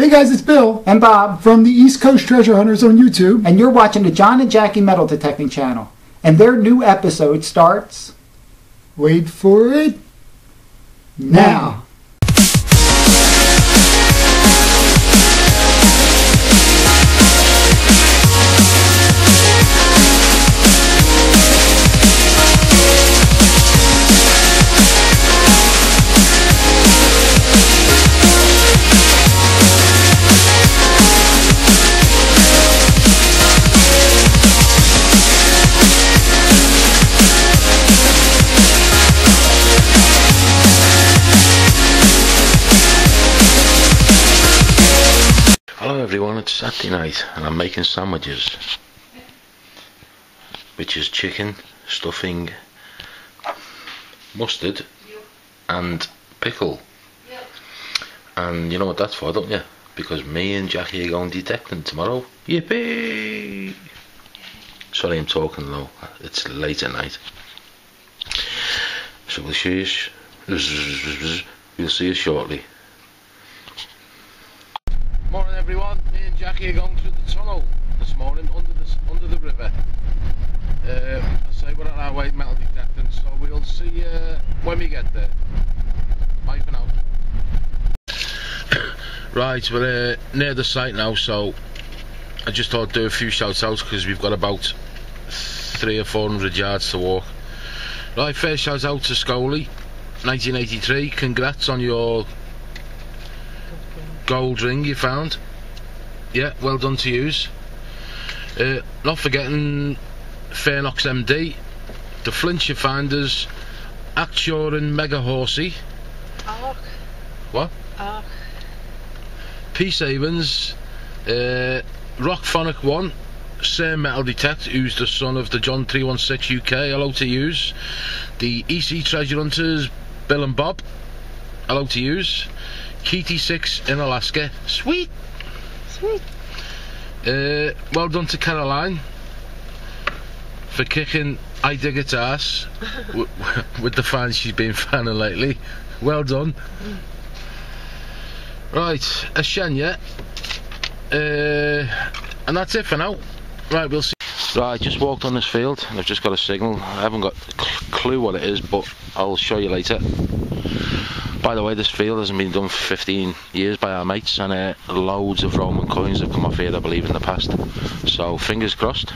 Hey guys, it's Bill and Bob from the East Coast Treasure Hunters on YouTube. And you're watching the John and Jackie Metal Detecting Channel. And their new episode starts. Wait for it. Now. Hello Saturday night and I'm making sandwiches. Which is chicken, stuffing, mustard and pickle. And you know what that's for, don't you? Because me and Jackie are going detecting tomorrow. Yippee! Sorry I'm talking low, it's late at night. So we'll see you, we'll see you shortly. Morning everyone, Jackie are going through the tunnel this morning under the, under the river. Uh, I say we're on our way metal detecting, so we'll see uh, when we get there. Bye for now. right, we're uh, near the site now, so I just thought I'd do a few shouts outs because we've got about three or four hundred yards to walk. Right, first shout out to Scully, 1983. Congrats on your gold ring you found. Yeah, well done to use. Uh, not forgetting Fairnox MD, the Flintshire Finders, Acturin Mega Horsey. Ark. What? Ark. Peace Havens, uh, Rockphonic 1, Sir Metal Detect, who's the son of the John 316 UK, hello to use. The EC Treasure Hunters, Bill and Bob, hello to use. Keaty 6 in Alaska, sweet. Sweet. Uh, well done to Caroline for kicking I Dig It's ass w- with the fans she's been fanning lately. Well done. Right, Ashenya. Uh, and that's it for now. Right, we'll see. Right, I just walked on this field and I've just got a signal. I haven't got a cl- clue what it is, but I'll show you later. By the way, this field hasn't been done for 15 years by our mates, and uh, loads of Roman coins have come off here, I believe, in the past. So, fingers crossed.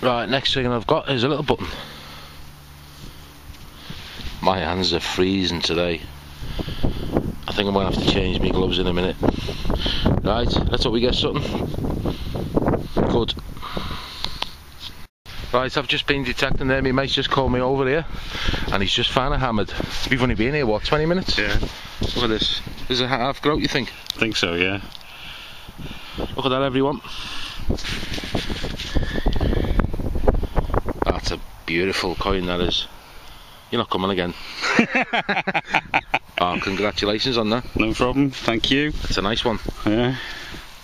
Right, next thing I've got is a little button. My hands are freezing today. I think I'm going to have to change my gloves in a minute. Right, let's hope we get something. Good. Right, I've just been detecting there. My mate's just called me over here, and he's just found a hammered. We've only been here, what, 20 minutes? Yeah, Look at this. Is it half groat, you think? I think so, yeah. Look at that, everyone. That's a beautiful coin, that is. You're not coming again. oh, congratulations on that. No problem, thank you. It's a nice one. Yeah.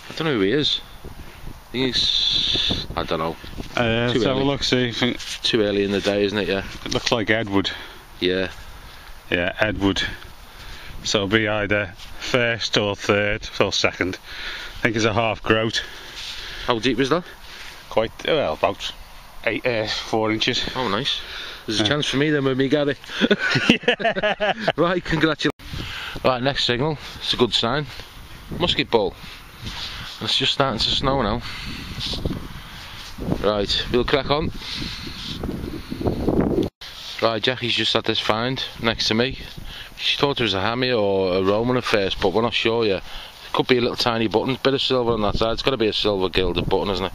I don't know who he is. I think he's. I don't know. Uh, Too let's have a early. look, see. Too early in the day, isn't it? Yeah. It looks like Edward. Yeah. Yeah, Edward. So it'll be either first or third or second. I think it's a half groat. How deep is that? Quite, well, about eight, uh, four inches. Oh, nice. There's a Yeah. chance for me then when we get it. Right, congratulations. Right, next signal. It's a good sign. Musket ball. It's just starting to snow now. Right, we'll crack on. Right, Jackie's just had this find next to me. She thought it was a hammy or a Roman at first, but we're not sure yet. It could be a little tiny button, bit of silver on that side. It's got to be a silver gilded button, isn't it?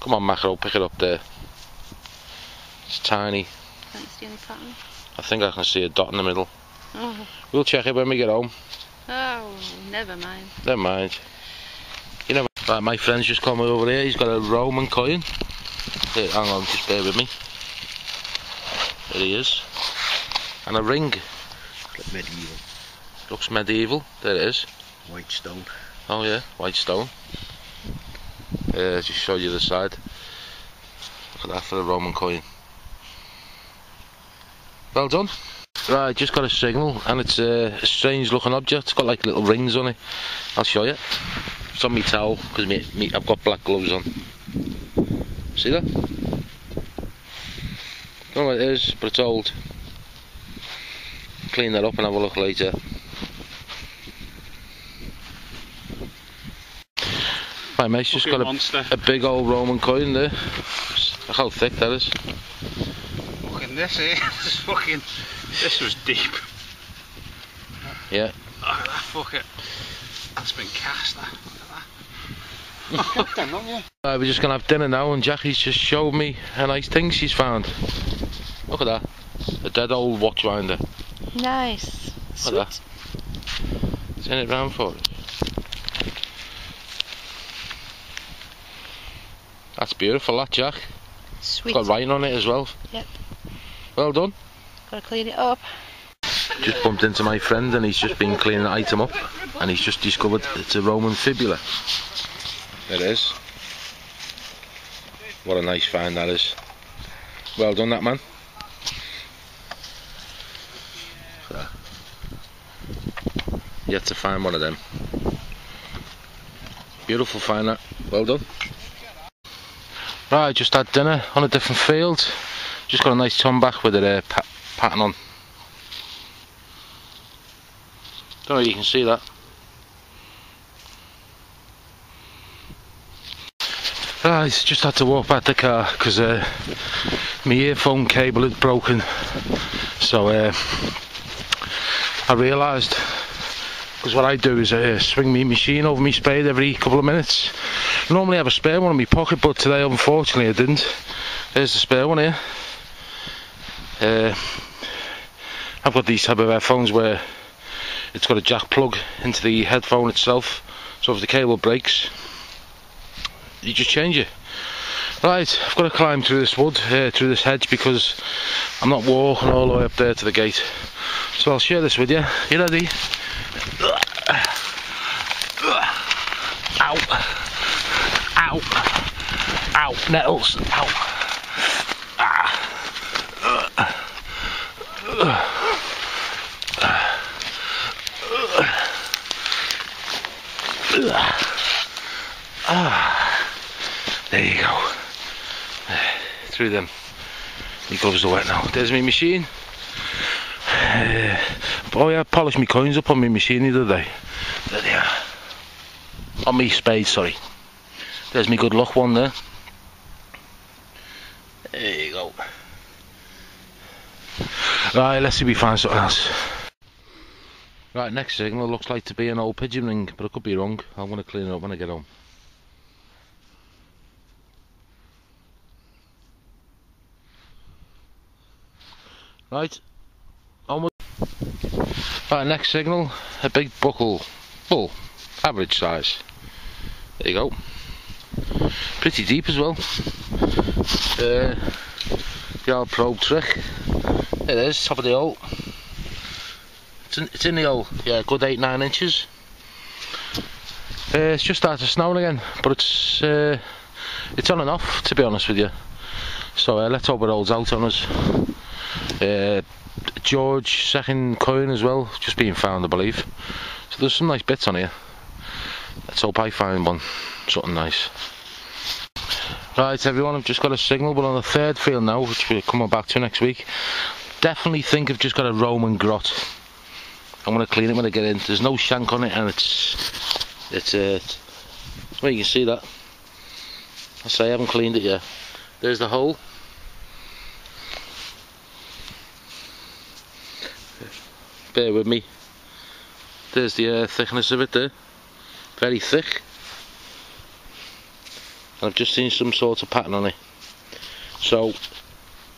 Come on, Macro, pick it up there. It's tiny. Can't see any pattern. I think I can see a dot in the middle. Oh. We'll check it when we get home. Oh, never mind. Never mind. You know, right, my friend's just come over here. He's got a Roman coin. Here, hang on, just bear with me. There he is. And a ring. Like medieval Looks medieval. There it is. white stone. Oh yeah, white stone. Uh, just show you the side. Look at that for a Roman coin. Well done. Right, just got a signal, and it's a strange looking object. It's got like little rings on it. I'll show you. It's on my towel because me, me, I've got black gloves on. See that? Don't know what it is, but it's old. Clean that up and have a look later. Right, mate's just got a, a big old Roman coin there. Look how thick that is. Fucking this here. This fucking. This was deep. Yeah. Look at that it. That's been cast. That. Uh, we're just gonna have dinner now, and Jackie's just showed me a nice thing she's found. Look at that, a dead old watch winder. Nice. Look at that. Turn it round for us. That's beautiful, that Jack. It's Sweet. got writing on it as well. Yep. Well done. Gotta clean it up. Just bumped into my friend, and he's just been cleaning the item up, and he's just discovered it's a Roman fibula. It is. What a nice find that is. Well done, that man. Yet to find one of them. Beautiful find that. Well done. Right, just had dinner on a different field. Just got a nice ton back with a uh, pattern on. Don't know if you can see that. I just had to walk back the car because uh, my earphone cable had broken. So uh, I realised because what I do is uh, swing my machine over my spade every couple of minutes. Normally I have a spare one in my pocket, but today unfortunately I didn't. There's the spare one here. Uh, I've got these type of headphones where it's got a jack plug into the headphone itself, so if the cable breaks, you just change it. Right, I've got to climb through this wood, uh, through this hedge, because I'm not walking all the way up there to the gate. So I'll share this with you. You ready? Ow! Ow! Ow! Nettles! Ow! There you go. Through them. My gloves are wet now. There's my machine. Uh, oh I polished my coins up on my machine the other day. There they are. On my spade, sorry. There's my good luck one there. There you go. Right, let's see if we find something else. Right, next signal looks like to be an old pigeon ring, but I could be wrong. I'm going to clean it up when I get home. Right, onward. Right, next signal, a big buckle, bull, average size. There you go. Pretty deep as well. Uh, the old probe trick. It is, top of the hole. It's in, it's in the hole, yeah, good 8 9 inches. Uh, it's just started snowing again, but it's uh, it's on and off, to be honest with you. So uh, let's hope it holds out on us. Uh, George second coin as well, just being found, I believe. So there's some nice bits on here. Let's hope I find one, something nice. Right, everyone, I've just got a signal. We're on the third field now, which we're coming back to next week. Definitely think I've just got a Roman grot. I'm gonna clean it when I get in. There's no shank on it, and it's it's uh, well, you can see that. I say I haven't cleaned it yet. There's the hole. Bear with me. There's the uh, thickness of it there. Very thick. I've just seen some sort of pattern on it. So,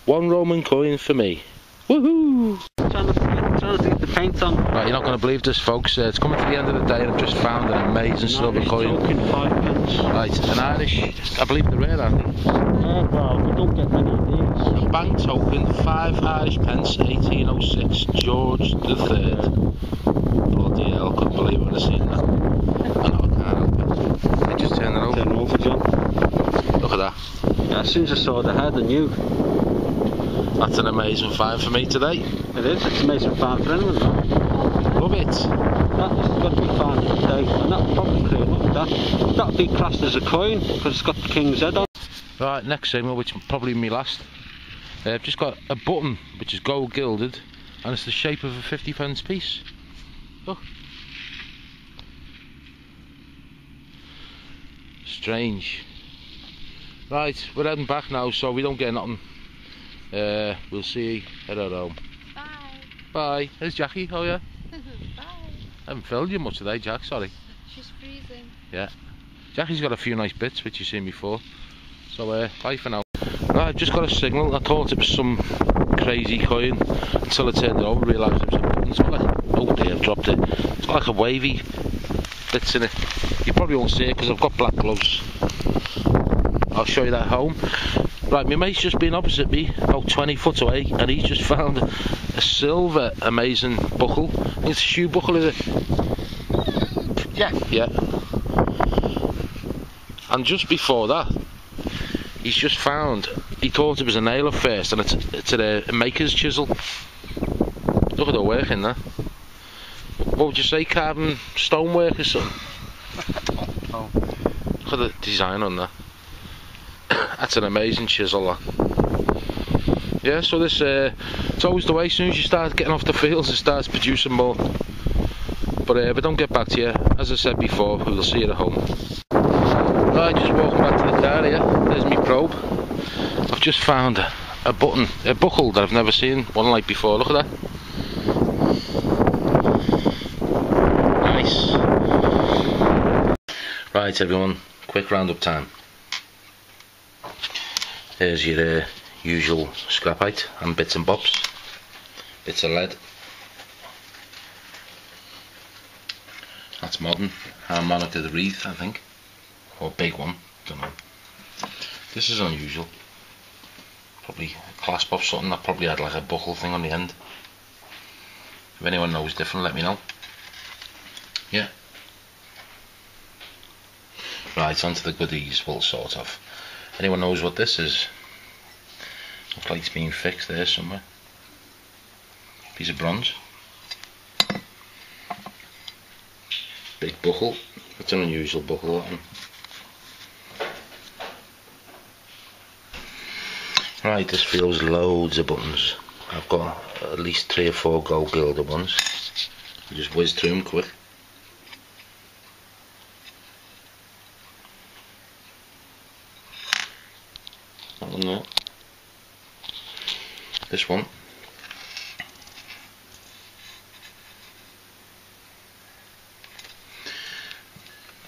one Roman coin for me. Woohoo! Trying to, trying to get the paint on. Right, you're not going to believe this, folks. Uh, it's coming to the end of the day, and I've just found an amazing silver Irish coin. joking, five pence. Right, an Irish, I believe they're rare, aren't they? Yeah, well, we don't get many of these. A bank token, five Irish pence, 1806, George the Third. Bloody hell, couldn't believe it when I seen that. I know, I can't help it. They just turned it over. Turn over, John. Look at that. Yeah, as soon as I saw the head, I knew. That's an amazing find for me today. It is. It's an amazing find for anyone. Love it. that got to be found today. And that'll probably clear up. That that'll be classed as a coin because it's got the king's head on. Right, next signal, which probably me last. Uh, I've just got a button which is gold gilded and it's the shape of a 50 pence piece. Look. Strange. Right, we're heading back now so we don't get nothing. Uh, we'll see at our home. Bye. Bye. There's Jackie, how are you? Bye. I haven't filmed you much today, Jack, sorry. She's freezing. Yeah. Jackie's got a few nice bits which you've seen before. So uh, bye for now. Right, I've just got a signal. I thought it was some crazy coin until I turned it over and realised it was a button. It's got like, oh dear, I've dropped it. It's got like a wavy bits in it. You probably won't see it because I've got black gloves. I'll show you that at home. Right, my mate's just been opposite me, about 20 foot away, and he's just found a, silver amazing buckle. It's a shoe buckle, is it? Yeah. Yeah. And just before that, he's just found. He thought it was a nail at first, and it's it's a, a maker's chisel. Look at the work in there. What would you say, carving stonework or something? Oh. Look at the design on there. That's an amazing chisel. Yeah, so this uh, always the way. As soon as you start getting off the fields, it starts producing more. But uh, but don't get back to you. As I said before, we'll see you at home. Right, just walking back to the car here. There's my probe. I've just found a button, a buckle that I've never seen one like before. Look at that. Nice. Right, everyone. Quick roundup time. There's your uh, usual scrapite and bits and bobs. Bits of lead. That's modern. Harmonica the wreath, I think. Or big one. Don't know. This is unusual. Probably a clasp off something that probably had like a buckle thing on the end. If anyone knows different, let me know. Yeah. Right, onto the goodies, well, sort of. Anyone knows what this is? Looks like it's being fixed there somewhere. Piece of bronze. Big buckle. It's an unusual buckle. Right, this feels loads of buttons. I've got at least three or four gold gilded ones. Just whiz through them quick. That. This one.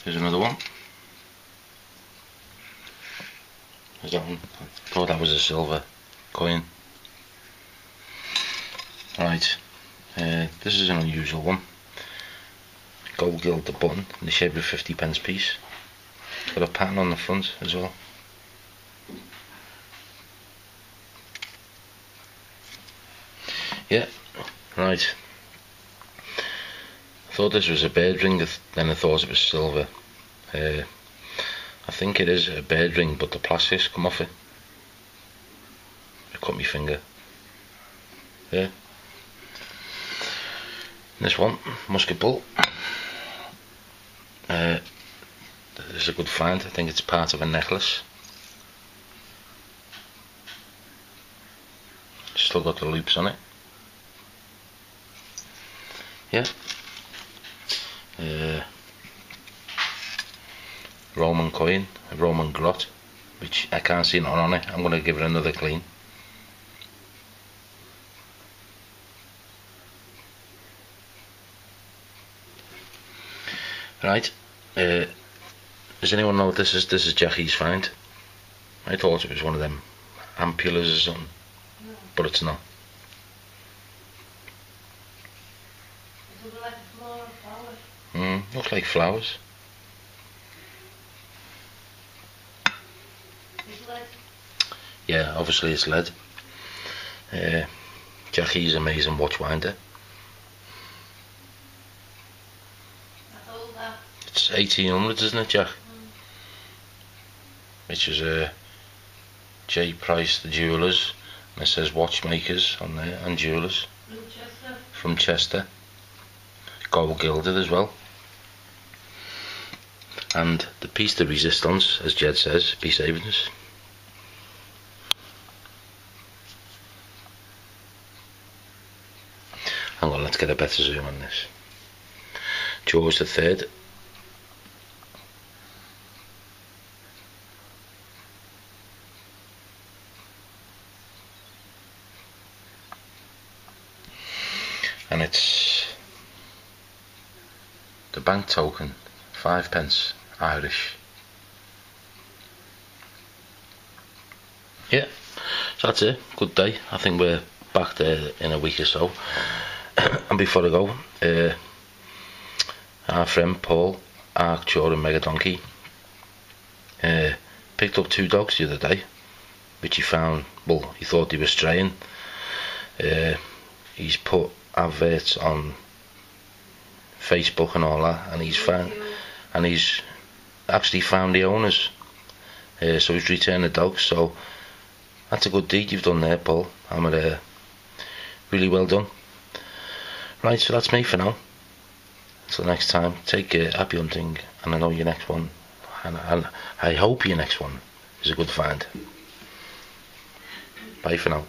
Here's another one. There's that one. I thought that was a silver coin. Right. Uh, this is an unusual one. Gold gilded button in the shape of a 50 pence piece. Got a pattern on the front as well. Yeah, right. I thought this was a bird ring, then I thought it was silver. Uh, I think it is a bird ring, but the plastic's come off it. I cut my finger. Yeah. This one, musket bull. Uh, this is a good find. I think it's part of a necklace. Still got the loops on it. Yeah. Uh, Roman coin, a Roman grot, which I can't see nothing on it. I'm going to give it another clean. Right. Uh, does anyone know what this is? This is Jackie's find. I thought it was one of them ampullas or something, but it's not. Mm, looks like flowers. Yeah, obviously it's lead. Uh, Jackie's amazing watch winder. It's 1800, isn't it, Jack? Which is uh, J Price, the jewellers, And it says watchmakers on there and jewelers from Chester. Gold gilded as well. And the piece de resistance, as Jed says, be saving us. Hang on, let's get a better zoom on this. George the Third. And it's the bank token, five pence, Irish. Yeah, so that's it. Good day. I think we're back there in a week or so. and before I go, uh, our friend Paul, Arc Jordan Mega Donkey, uh, picked up two dogs the other day, which he found, well, he thought they were straying. Uh, he's put adverts on Facebook and all that, and he's found, and he's actually found the owners. Uh, so he's returned the dogs. So that's a good deed you've done there, Paul. I'm uh, really well done. Right, so that's me for now. Until next time, take care, happy hunting, and I know your next one, and, and I hope your next one is a good find. Bye for now.